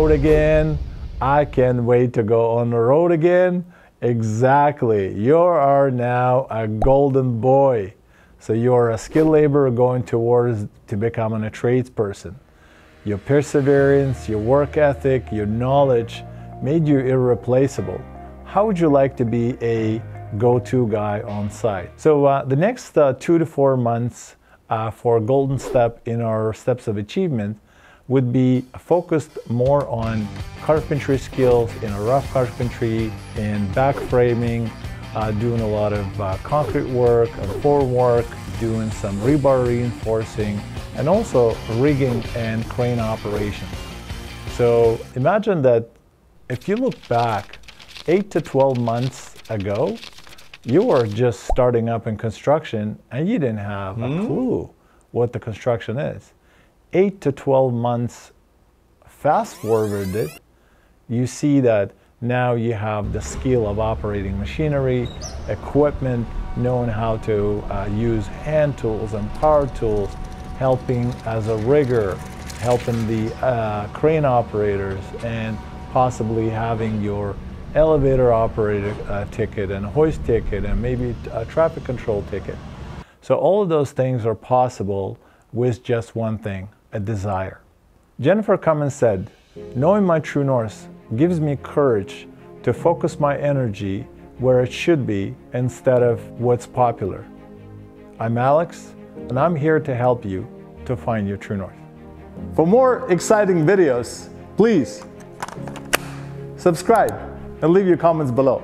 road again. I can't wait to go on the road again. Exactly. You are now a golden boy. So you're a skilled laborer going towards to becoming a tradesperson. Your perseverance, your work ethic, your knowledge made you irreplaceable. How would you like to be a go-to guy on site? So uh, the next uh, two to four months uh, for Golden Step in our Steps of Achievement would be focused more on carpentry skills in a rough carpentry, in back framing, uh, doing a lot of uh, concrete work and form work, doing some rebar reinforcing, and also rigging and crane operations. So imagine that if you look back 8 to 12 months ago, you were just starting up in construction and you didn't have mm. a hmm? clue what the construction is. 8 to 12 months fast forwarded, you see that now you have the skill of operating machinery, equipment, knowing how to uh, use hand tools and power tools, helping as a rigger, helping the uh, crane operators, and possibly having your elevator operator uh, ticket and hoist ticket and maybe a traffic control ticket. So all of those things are possible with just one thing, a desire. Jennifer Cummins said, knowing my true north gives me courage to focus my energy where it should be instead of what's popular. I'm Alex, and I'm here to help you to find your true north. For more exciting videos, please subscribe and leave your comments below.